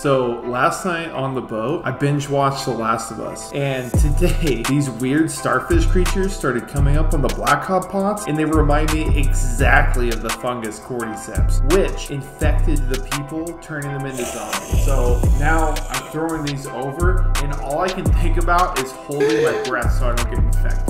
So last night on the boat, I binge watched The Last of Us. And today, these weird starfish creatures started coming up on the black hop pots, and they remind me exactly of the fungus cordyceps, which infected the people, turning them into zombies. So now I'm throwing these over, and all I can think about is holding my breath so I don't get infected.